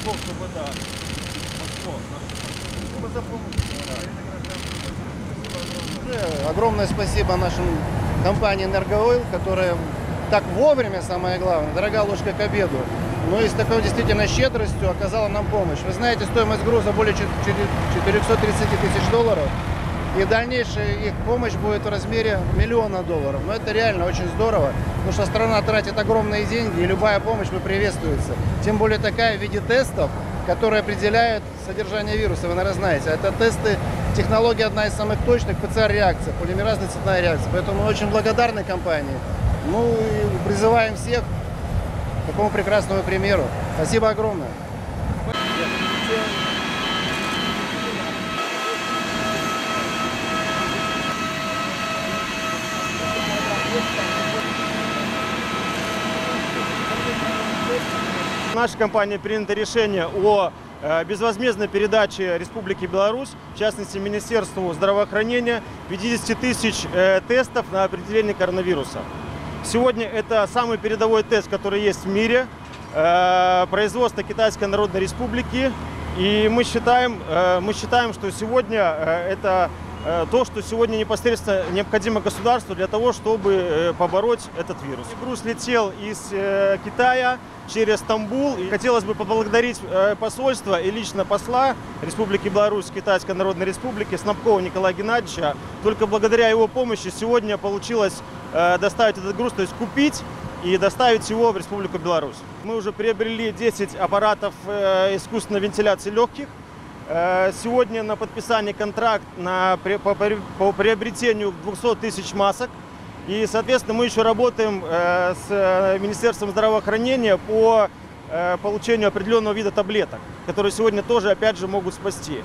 дай бог, чтобы это э, Огромное спасибо нашим компании «Энергойл», которая так вовремя, самое главное, дорога ложка к обеду, но и с такой действительно щедростью оказала нам помощь. Вы знаете, стоимость груза более 430 тысяч долларов и дальнейшая их помощь будет в размере миллиона долларов. Но это реально очень здорово, потому что страна тратит огромные деньги, и любая помощь приветствуется. Тем более такая в виде тестов, которые определяют содержание вируса. Вы, наверное, знаете, это тесты, технология одна из самых точных, ПЦР-реакция, полимеразная цветная реакция. Поэтому мы очень благодарны компании. Ну и призываем всех к такому прекрасному примеру. Спасибо огромное. Наша компания принято решение о э, безвозмездной передаче Республики Беларусь, в частности Министерству здравоохранения, 50 тысяч э, тестов на определение коронавируса. Сегодня это самый передовой тест, который есть в мире, э, производство Китайской Народной Республики. И мы считаем, мы считаем, что сегодня это то, что сегодня непосредственно необходимо государству для того, чтобы побороть этот вирус. Груз летел из Китая через Стамбул. И хотелось бы поблагодарить посольство и лично посла Республики Беларусь, Китайской Народной Республики Снабкова Николая Геннадьевича. Только благодаря его помощи сегодня получилось доставить этот груз, то есть купить и доставить его в Республику Беларусь. Мы уже приобрели 10 аппаратов искусственной вентиляции легких. Сегодня на подписании контракт на, по, по приобретению 200 тысяч масок. И, соответственно, мы еще работаем с Министерством здравоохранения по получению определенного вида таблеток, которые сегодня тоже, опять же, могут спасти.